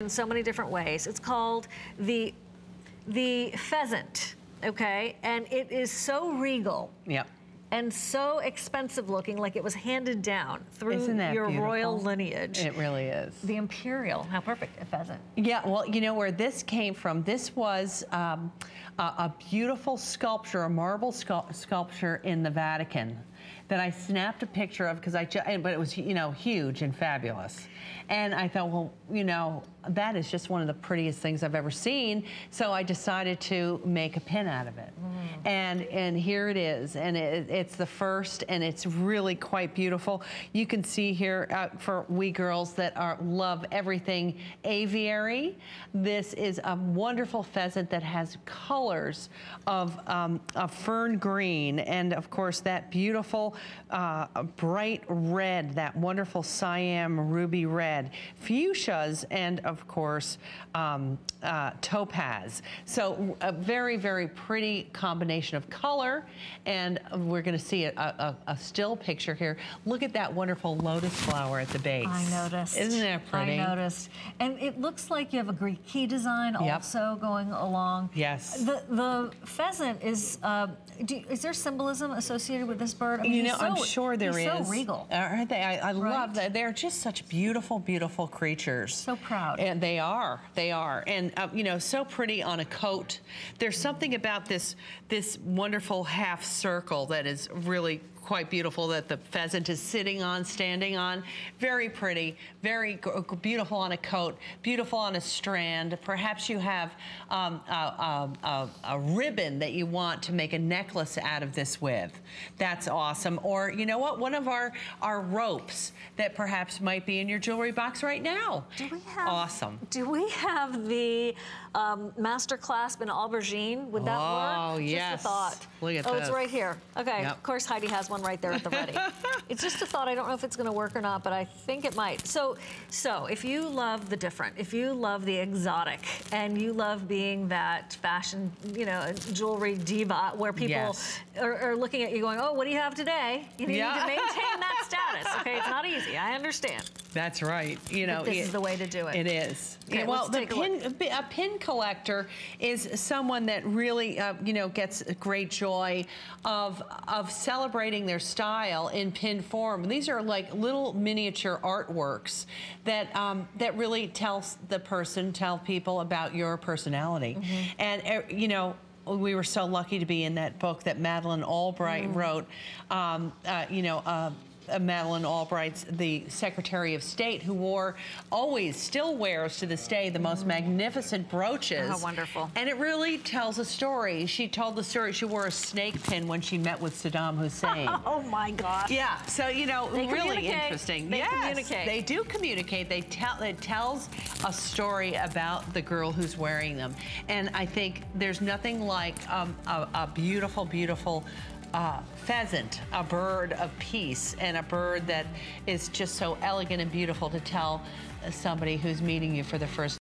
in so many different ways. It's called the the pheasant, okay? And it is so regal. Yep. And so expensive looking, like it was handed down through your beautiful? royal lineage. It really is. the imperial, how perfect, a pheasant. Yeah, well, you know where this came from? This was um, a, a beautiful sculpture, a marble sculp- sculpture in the Vatican that I snapped a picture of because I, but it was, you know, huge and fabulous. And I thought, well, you know, that is just one of the prettiest things I've ever seen. So I decided to make a pin out of it. And and here it is, and it, it's the first, and it's really quite beautiful. You can see here uh, for we girls that are love everything aviary. This is a wonderful pheasant that has colors of, um, of fern green, and of course that beautiful uh, bright red, that wonderful Siam ruby red, fuchsias, and of course um, uh, topaz. So a very very pretty combination of color, and we're going to see a, a, a still picture here. Look at that wonderful lotus flower at the base. I noticed. Isn't that pretty? I noticed. And it looks like you have a Greek key design Yep. also going along. Yes. The the pheasant is, uh, do, is there symbolism associated with this bird? I mean, You know, I'm sure there is. he's so regal. Aren't they? I, I Right? love that. They're just such beautiful, beautiful creatures. So proud. And they are. They are. And uh, you know, so pretty on a coat. There's something about this this wonderful half circle that is really quite beautiful that the pheasant is sitting on, standing on. Very pretty, very beautiful on a coat, beautiful on a strand. Perhaps you have um, a, a, a, ribbon that you want to make a necklace out of this with. That's awesome. Or you know what? One of our, our ropes that perhaps might be in your jewelry box right now. Do we have Awesome. Do we have the um, master clasp in aubergine? Would that Oh, work? yes. Just a thought. Look at oh, this. it's right here. Okay. Yep. Of course, Heidi has one right there at the ready. it's just a thought. I don't know if it's going to work or not, but I think it might. So, so if you love the different, if you love the exotic, and you love being that fashion, you know, jewelry diva, where people Yes. are, are looking at you going, "Oh, what do you have today?" You need Yeah. to maintain that status. It's not easy. I understand. That's right. You know, this it- is the way to do it. It is. Okay, Yeah, well, the take a pin, a pin collector is someone that really, uh, you know, gets great joy of of celebrating their style in pin form. These are like little miniature artworks that um, that really tells the person, tell people about your personality, Mm-hmm. and uh, you know. We were so lucky to be in that book that Madeleine Albright Mm. wrote. Um, uh, you know, uh, uh, Madeleine Albright's the Secretary of State, who wore, always still wears to this day, the most magnificent brooches. How wonderful. And it really tells a story. She told the story, she wore a snake pin when she met with Saddam Hussein. Oh my God. Yeah, so you know, They really interesting. They yes, communicate. they do communicate. They tell it tells a story about the girl who's wearing them, and I think there's nothing like um, a, a beautiful, beautiful. Uh, pheasant, a bird of peace, and a bird that is just so elegant and beautiful to tell somebody who's meeting you for the first